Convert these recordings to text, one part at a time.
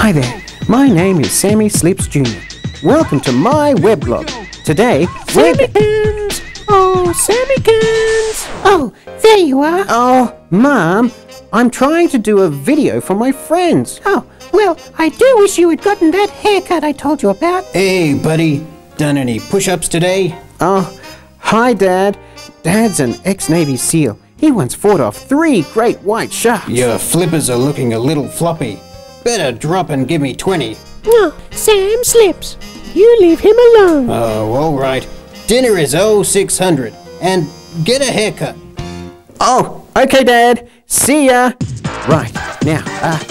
Hi there, my name is Sammy Slips Jr. Welcome to my weblog. Today, we're. Sammykins! Oh, Sammykins! Oh, there you are. Oh, Mom, I'm trying to do a video for my friends. Oh, well, I do wish you had gotten that haircut I told you about. Hey, buddy. Done any push ups today? Oh, hi, Dad. Dad's an ex Navy SEAL. He once fought off three great white sharks. Your flippers are looking a little floppy. Better drop and give me 20. No, Sam Slips. You leave him alone. Oh, alright. Dinner is 0600. And get a haircut. Oh, okay, Dad. See ya. Right, now, uh,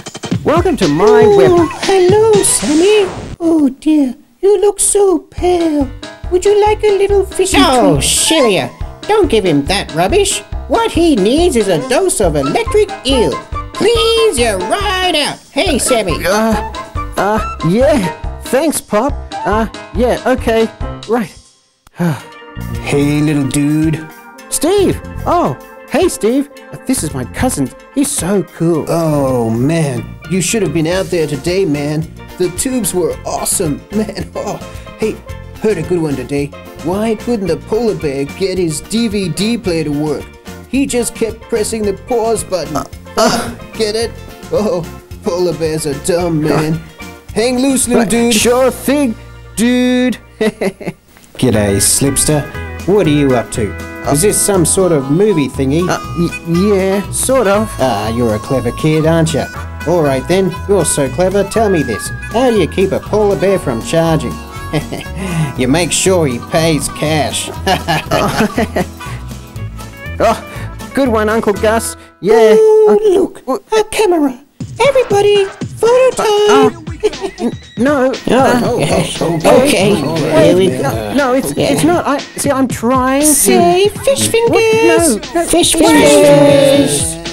welcome to my web. Oh, hello, Sammy. Oh dear, you look so pale. Would you like a little fishy Oh, treat? Shelia, don't give him that rubbish. What he needs is a dose of electric eel. Please, you right out. Hey, Sammy. Uh, uh, yeah. Thanks, Pop. Uh, yeah, okay. Right. Hey, little dude. Steve! Oh, hey, Steve. This is my cousin. He's so cool. Oh, man. You should have been out there today, man. The tubes were awesome, man. Oh, hey, heard a good one today. Why couldn't the polar bear get his DVD player to work? He just kept pressing the pause button. Uh, get it? Oh, polar bears are dumb, man. Hang loose, little dude. Sure thing, dude. G'day, Slipster. What are you up to? Is this some sort of movie thingy? Uh, y- yeah, sort of. Ah, you're a clever kid, aren't you? All right then, you're so clever. Tell me this: How do you keep a polar bear from charging? you make sure he pays cash. Oh, good one, Uncle Gus. Yeah. Oh, uh, look, a camera. Everybody, photo time. no. uh, Okay, here we go. no, no, it's it's not. I see. I'm trying to. Say fish What? fingers. No, no, Fish fish fingers.